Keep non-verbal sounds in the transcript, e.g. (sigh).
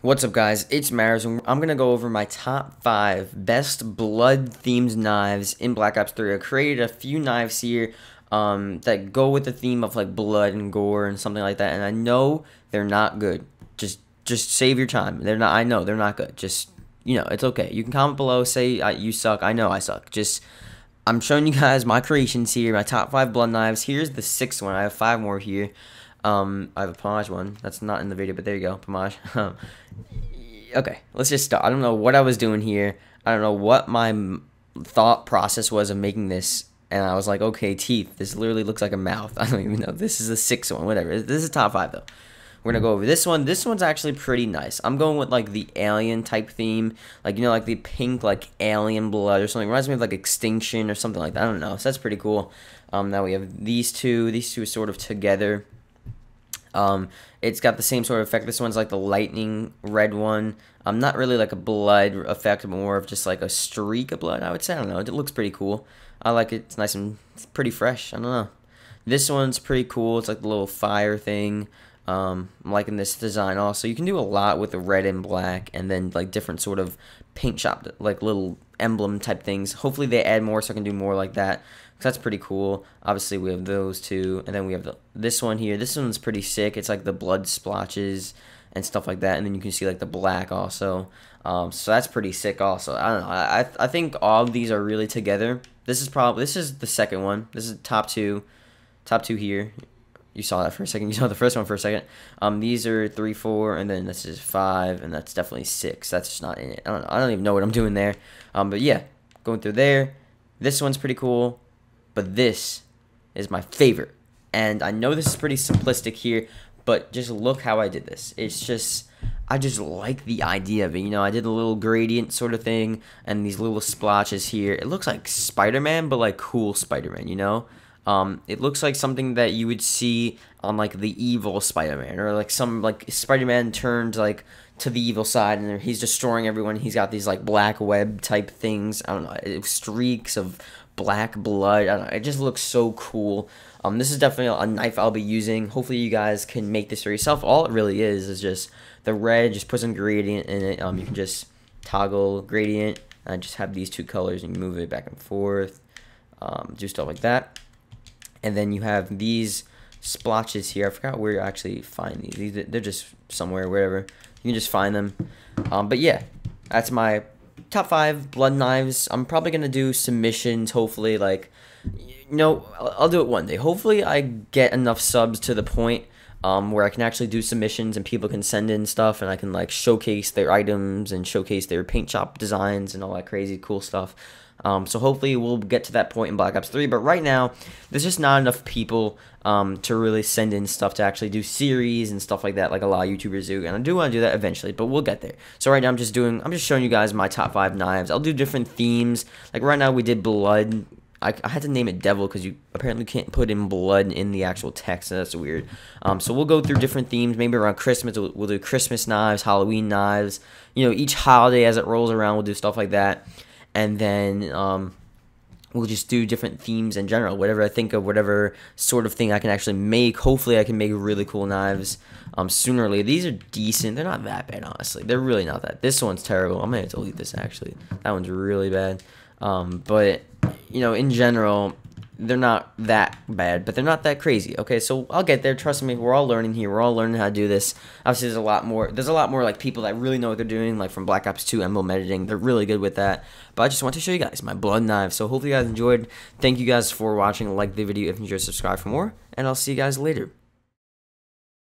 What's up guys, it's Mars and I'm going to go over my top 5 best blood themed knives in Black Ops 3. I created a few knives here um, that go with the theme of like blood and gore and something like that and I know they're not good. Just just save your time. They're not I know they're not good. Just you know, it's okay. You can comment below say you suck. I know I suck. Just I'm showing you guys my creations here, my top 5 blood knives. Here's the sixth one. I have 5 more here. Um, I have a Pamaj one. That's not in the video, but there you go, Pamaj. (laughs) okay, let's just start. I don't know what I was doing here. I don't know what my thought process was of making this. And I was like, okay, teeth. This literally looks like a mouth. (laughs) I don't even know. This is the sixth one, whatever. This is a top five, though. We're to go over this one. This one's actually pretty nice. I'm going with, like, the alien type theme. Like, you know, like the pink, like, alien blood or something. It reminds me of, like, Extinction or something like that. I don't know. So that's pretty cool. Um, now we have these two. These two are sort of together. Um, it's got the same sort of effect. This one's like the lightning red one. Um, not really like a blood effect, but more of just like a streak of blood, I would say. I don't know. It looks pretty cool. I like it. It's nice and it's pretty fresh. I don't know. This one's pretty cool. It's like the little fire thing. Um, I'm liking this design also. You can do a lot with the red and black and then like different sort of paint shop, like little emblem type things. Hopefully they add more so I can do more like that. That's pretty cool. Obviously we have those two, and then we have the, this one here. This one's pretty sick. It's like the blood splotches and stuff like that, and then you can see like the black also. Um, so that's pretty sick also. I don't know. I I think all of these are really together. This is probably this is the second one. This is top two, top two here. You saw that for a second. You saw the first one for a second. Um, these are three, four, and then this is five, and that's definitely six. That's just not in it. I don't. I don't even know what I'm doing there. Um, but yeah, going through there. This one's pretty cool. But this is my favorite. And I know this is pretty simplistic here, but just look how I did this. It's just, I just like the idea of it. You know, I did a little gradient sort of thing and these little splotches here. It looks like Spider-Man, but like cool Spider-Man, you know? Um, it looks like something that you would see on like the evil Spider-Man or like some like Spider-Man turned like to the evil side and he's destroying everyone. He's got these like black web type things. I don't know, streaks of black blood. I don't know, it just looks so cool. Um, this is definitely a knife I'll be using. Hopefully you guys can make this for yourself. All it really is is just the red, just put some gradient in it. Um, you can just toggle gradient and just have these two colors and move it back and forth. Um, do stuff like that. And then you have these splotches here. I forgot where you actually find these. They're just somewhere, wherever. You can just find them. Um, but yeah, that's my top five blood knives. I'm probably gonna do submissions. Hopefully, like you know, I'll, I'll do it one day. Hopefully, I get enough subs to the point um, where I can actually do submissions and people can send in stuff and I can like showcase their items and showcase their paint shop designs and all that crazy cool stuff. Um, so hopefully we'll get to that point in Black Ops 3. But right now, there's just not enough people um, to really send in stuff to actually do series and stuff like that, like a lot of YouTubers do. And I do want to do that eventually, but we'll get there. So right now, I'm just doing, I'm just showing you guys my top five knives. I'll do different themes. Like right now, we did blood. I, I had to name it devil because you apparently can't put in blood in the actual text. So that's weird. Um, so we'll go through different themes. Maybe around Christmas, we'll, we'll do Christmas knives, Halloween knives. You know, each holiday as it rolls around, we'll do stuff like that and then um, we'll just do different themes in general. Whatever I think of, whatever sort of thing I can actually make. Hopefully, I can make really cool knives um, sooner or later. These are decent. They're not that bad, honestly. They're really not that. This one's terrible. I'm gonna delete this actually. That one's really bad. Um, but you know, in general, they're not that bad, but they're not that crazy. Okay, so I'll get there. Trust me, we're all learning here. We're all learning how to do this. Obviously, there's a lot more. There's a lot more like people that really know what they're doing, like from Black Ops 2 emblem editing. They're really good with that. But I just want to show you guys my blood knife. So hopefully you guys enjoyed. Thank you guys for watching. Like the video if you enjoyed, subscribe for more, and I'll see you guys later.